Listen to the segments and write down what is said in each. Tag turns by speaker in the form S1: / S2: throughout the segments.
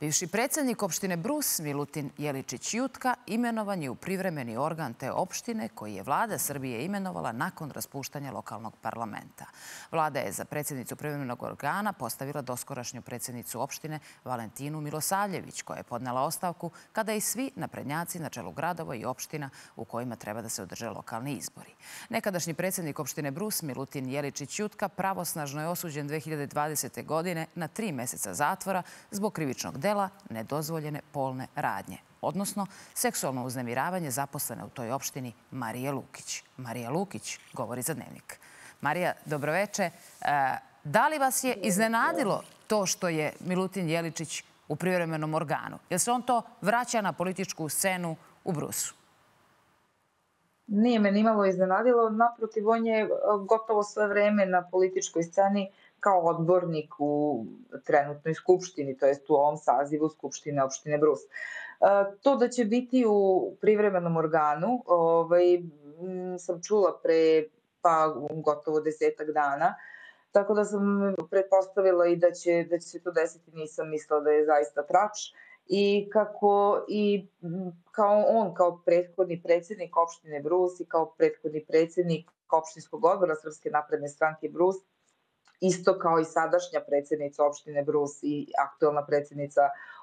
S1: Bivši predsjednik opštine Brus, Milutin Jeličić-Jutka, imenovan je u privremeni organ te opštine koji je vlada Srbije imenovala nakon raspuštanja lokalnog parlamenta. Vlada je za predsjednicu privremenog organa postavila doskorašnju predsjednicu opštine Valentinu Milosavljević, koja je podnela ostavku kada i svi naprednjaci na čelu gradova i opština u kojima treba da se održe lokalni izbori. Nekadašnji predsjednik opštine Brus, Milutin Jeličić-Jutka, pravosnažno je osuđen 2020. godine na tri meseca zatvora zbog krivičnog dela nedozvoljene polne radnje, odnosno seksualno uznemiravanje zaposlene u toj opštini Marije Lukić. Marija Lukić govori za dnevnik. Marija, dobroveče. E, da li vas je iznenadilo to što je Milutin Jeličić u privremenom organu? Jel se on to vraća na političku scenu u Brusu?
S2: Nije me nimalo iznenadilo. Naprotiv, on je e, gotovo sve vreme na političkoj sceni kao odbornik u trenutnoj skupštini, to jest u ovom sazivu Skupštine opštine Brus. E, to da će biti u privremenom organu, ovaj, sam čula pre pa gotovo desetak dana, tako da sam pretpostavila i da će, da će se to desiti, nisam mislila da je zaista trač. I kako i kao on, kao prethodni predsednik opštine Brus i kao prethodni predsednik opštinskog odbora Srpske napredne stranke Brus, isto kao i sadašnja predsednica opštine Brus i aktuelna predsednica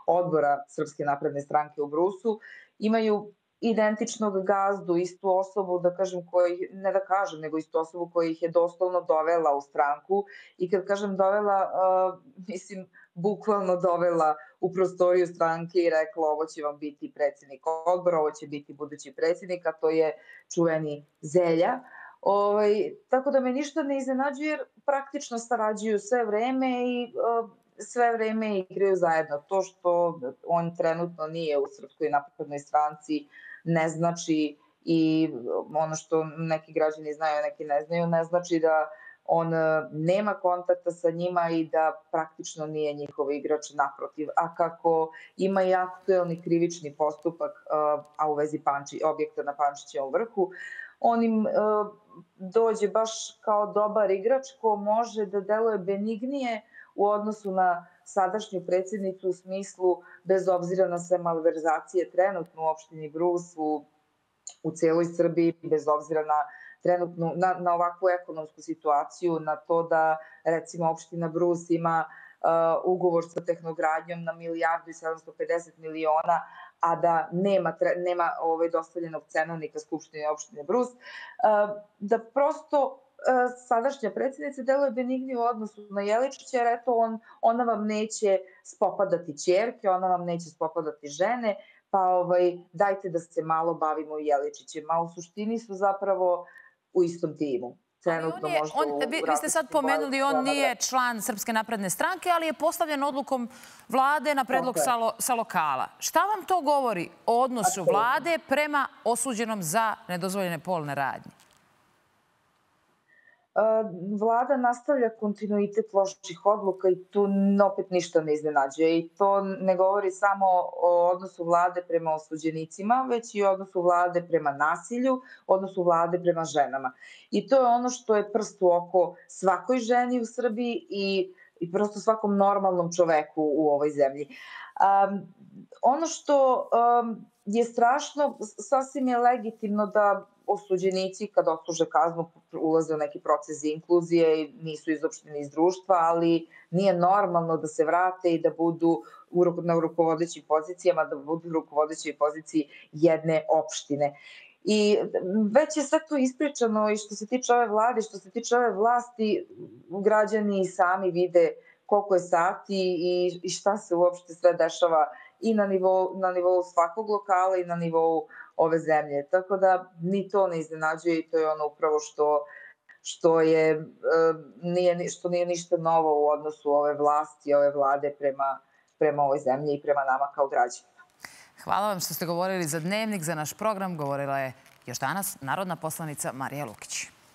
S2: odbora Srpske napredne stranke u Brusu, imaju identičnog gazdu, istu osobu, da kažem, koji, ne da kažem, nego istu osobu koja ih je doslovno dovela u stranku i kad kažem dovela, uh, mislim, bukvalno dovela u prostoriju stranke i rekla ovo će vam biti predsednik odbora, ovo će biti budući predsednik, a to je čuveni Zelja. Uh, Ovaj, tako da me ništa ne iznenađuje jer praktično sarađuju sve vreme i uh, sve vreme igraju zajedno. To što on trenutno nije u Srpskoj naprednoj stranci ne znači i ono što neki građani znaju, neki ne znaju, ne znači da on nema kontakta sa njima i da praktično nije njihov igrač naprotiv. A kako ima i aktuelni krivični postupak, a u vezi Panči, objekta na Pančićevom vrhu, on im dođe baš kao dobar igrač ko može da deluje benignije u odnosu na sadašnju predsednicu u smislu, bez obzira na sve malverzacije trenutno u opštini Brus, u, u celoj Srbiji, bez obzira na trenutnu, na, na ovakvu ekonomsku situaciju, na to da recimo opština Brus ima uh, ugovor sa tehnogradnjom na milijardu i 750 miliona, a da nema, nema ovaj, dostavljenog cenovnika Skupštine opštine Brus, da prosto sadašnja predsjednica deluje benigni u odnosu na Jeličića, jer eto on, ona vam neće spopadati čerke, ona vam neće spopadati žene, pa ovaj, dajte da se malo bavimo Jeličićem, a u suštini su zapravo u istom timu trenutno
S1: je,
S2: možda
S1: on, vi, vi ste sad pomenuli, on nije član Srpske napredne stranke, ali je postavljen odlukom vlade na predlog sa, lo, sa lokala. Šta vam to govori o odnosu vlade prema osuđenom za nedozvoljene polne radnje?
S2: Vlada nastavlja kontinuitet loših odluka i tu opet ništa ne iznenađuje. I to ne govori samo o odnosu vlade prema osuđenicima, već i o odnosu vlade prema nasilju, odnosu vlade prema ženama. I to je ono što je prst u oko svakoj ženi u Srbiji i, i prosto svakom normalnom čoveku u ovoj zemlji. Um, ono što um, je strašno, sasvim je legitimno da osuđenici kad odsluže kaznu ulaze u neki proces inkluzije i nisu izopšteni iz društva, ali nije normalno da se vrate i da budu na rukovodećim pozicijama, da budu u rukovodećoj poziciji jedne opštine. I već je sve to ispričano i što se tiče ove vlade, što se tiče ove vlasti, građani sami vide koliko je sati i, i šta se uopšte sve dešava i na nivou, na nivou svakog lokala i na nivou ove zemlje. Tako da ni to ne iznenađuje i to je ono upravo što što je nije što nije ništa novo u odnosu ove vlasti, ove vlade prema prema ovoj zemlji i prema nama kao građanima.
S1: Hvala vam što ste govorili za dnevnik, za naš program. Govorila je još danas narodna poslanica Marija Lukić.